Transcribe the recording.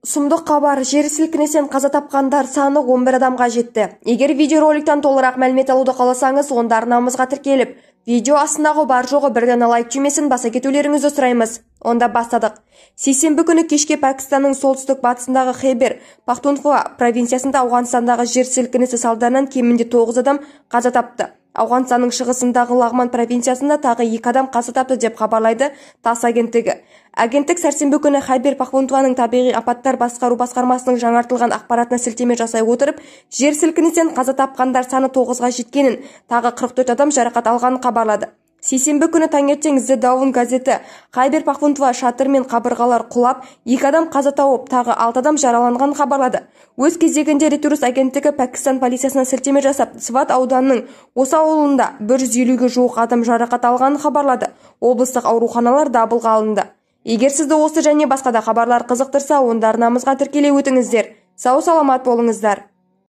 сұмдық хабар жер сілкінісінен қаза тапқандар саны 11 адамға жетті. Егер видеороликтен толығырақ мәлімет алуды қаласаңыз онда арнамызға тіркеліп. Видео астындағы бар жоғы бір дана лайк түймесін баса кетулеріңізді сұраймыз. Онда бастадық. Сейсенбі күні кешке пәкістанның солтүстік батысындағы хейбер пахтунхуа провинциясында ауғанстандағы жер сілкінісі салдарынан кемінде тоғыз адам қаза тапты. Ауғанстанның шығысындағы лагман провинциясында тағы екі адам қаза тапты деп хабарлайды тасс агенттігі. Агенттік сәрсенбі күні хайбер пахтунхуаның табиғи апаттар басқару басқармасының жаңартылған ақпаратына сілтеме жасай отырып жер сілкінісінен қаза тапқандар саны тоғызға жеткенін тағы 44 адам жарақат алғанын хабарлады. Сейсенбі күні таңертең зе даун газеті хайбер пахтунхва шатыр мен қабырғалар құлап екі адам қаза тауып тағы алты адам жараланғанын хабарлады өз кезегінде реутers агенттігі пәкістан полициясына сілтеме жасап сват ауданының осы ауылында бір жүз елуге жуық адам жарақат алғанын хабарлады. Облыстық ауруханалар дабылға алынды. Егер сізді осы және басқа да хабарлар қызықтырса онда арнамызға тіркеле өтіңіздер. Сау саламат болыңыздар.